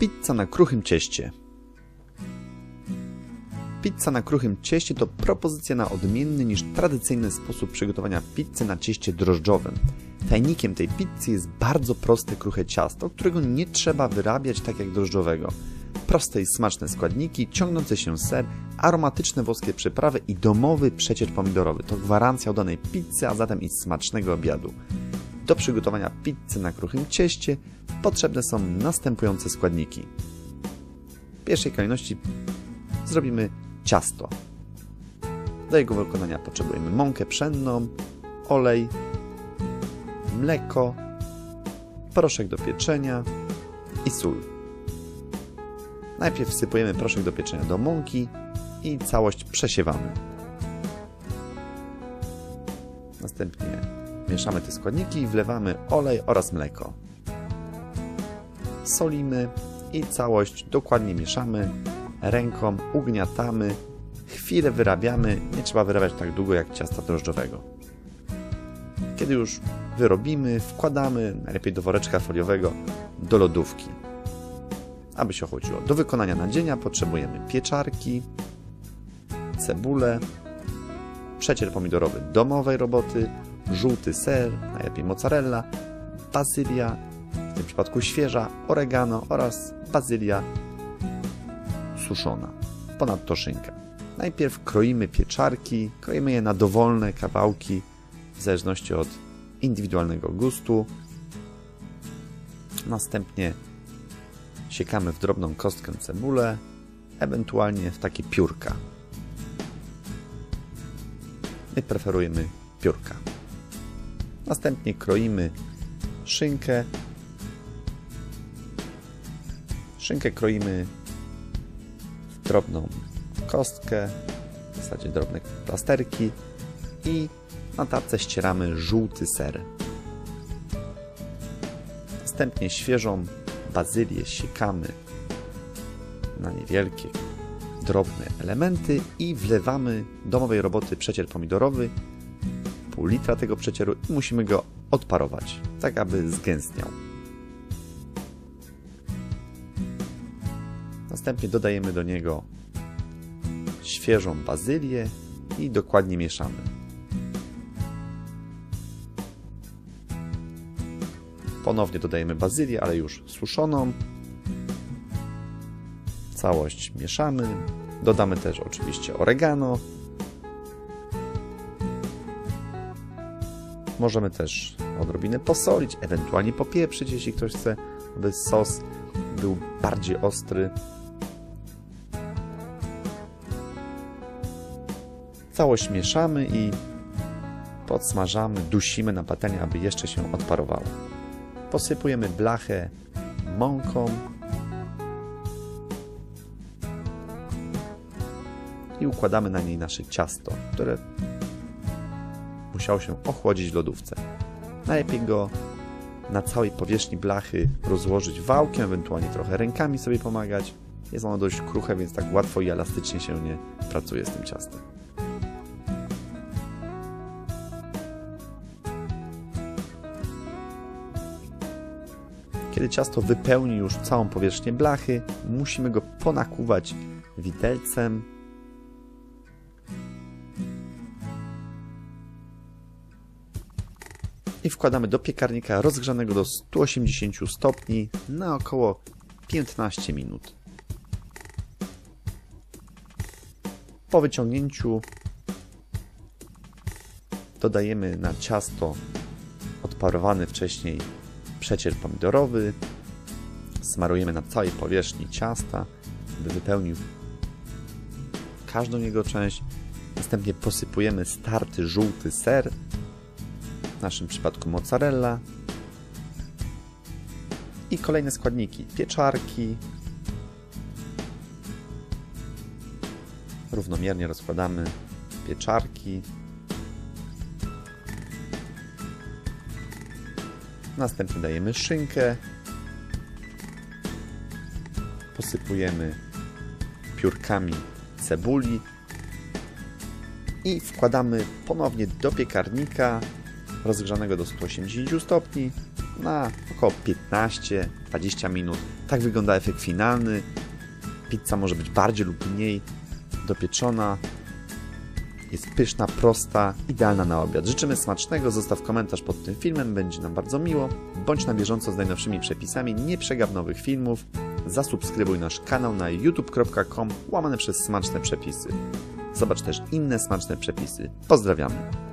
Pizza na kruchym cieście. Pizza na kruchym cieście to propozycja na odmienny niż tradycyjny sposób przygotowania pizzy na cieście drożdżowym. Tajnikiem tej pizzy jest bardzo proste kruche ciasto, którego nie trzeba wyrabiać tak jak drożdżowego. Proste i smaczne składniki, ciągnący się ser, aromatyczne włoskie przyprawy i domowy przecier pomidorowy to gwarancja udanej pizzy, a zatem i smacznego obiadu. Do przygotowania pizzy na kruchym cieście potrzebne są następujące składniki. W pierwszej kolejności zrobimy ciasto. Do jego wykonania potrzebujemy mąkę pszenną, olej, mleko, proszek do pieczenia i sól. Najpierw wsypujemy proszek do pieczenia do mąki i całość przesiewamy. Następnie mieszamy te składniki i wlewamy olej oraz mleko. Solimy i całość dokładnie mieszamy ręką, ugniatamy, chwilę wyrabiamy, nie trzeba wyrabiać tak długo jak ciasta drożdżowego. Kiedy już wyrobimy, wkładamy, najlepiej do woreczka foliowego, do lodówki. Aby się ochłodziło. Do wykonania nadzienia potrzebujemy pieczarki, cebulę, przecier pomidorowy domowej roboty, żółty ser, najlepiej mozzarella, bazylia, w tym przypadku świeża, oregano oraz bazylia suszona. Ponadto szynka. Najpierw kroimy pieczarki, kroimy je na dowolne kawałki, w zależności od indywidualnego gustu. Następnie siekamy w drobną kostkę cebulę, ewentualnie w takie piórka. My preferujemy piórka. Następnie kroimy szynkę. Szynkę kroimy w drobną kostkę, w zasadzie drobne plasterki i na tarce ścieramy żółty ser. Następnie świeżą bazylię siekamy na niewielkie, drobne elementy i wlewamy domowej roboty przecier pomidorowy, pół litra tego przecieru i musimy go odparować, tak aby zgęstniał. Następnie dodajemy do niego świeżą bazylię i dokładnie mieszamy. Ponownie dodajemy bazylię, ale już suszoną. Całość mieszamy. Dodamy też oczywiście oregano. Możemy też odrobinę posolić, ewentualnie popieprzyć, jeśli ktoś chce, aby sos był bardziej ostry. Całość mieszamy i podsmażamy, dusimy na patelni, aby jeszcze się odparowało. Posypujemy blachę mąką i układamy na niej nasze ciasto, które musiało się ochłodzić w lodówce. Najlepiej go na całej powierzchni blachy rozłożyć wałkiem, ewentualnie trochę rękami sobie pomagać. Jest ono dość kruche, więc tak łatwo i elastycznie się nie pracuje z tym ciastem. Kiedy ciasto wypełni już całą powierzchnię blachy, musimy go ponakuwać widelcem. I wkładamy do piekarnika rozgrzanego do 180 stopni na około 15 minut. Po wyciągnięciu dodajemy na ciasto odparowany wcześniej przecier pomidorowy. Smarujemy na całej powierzchni ciasta, by wypełnił każdą jego część. Następnie posypujemy starty żółty ser, w naszym przypadku mozzarella. I kolejne składniki, pieczarki. Równomiernie rozkładamy pieczarki, Następnie dajemy szynkę. Posypujemy piórkami cebuli. I wkładamy ponownie do piekarnika rozgrzanego do 180 stopni na około 15-20 minut. Tak wygląda efekt finalny. Pizza może być bardziej lub mniej dopieczona. Jest pyszna, prosta, idealna na obiad. Życzymy smacznego, zostaw komentarz pod tym filmem, będzie nam bardzo miło. Bądź na bieżąco z najnowszymi przepisami, nie przegap nowych filmów. Zasubskrybuj nasz kanał na youtube.com łamane przez smaczne przepisy. Zobacz też inne smaczne przepisy. Pozdrawiamy.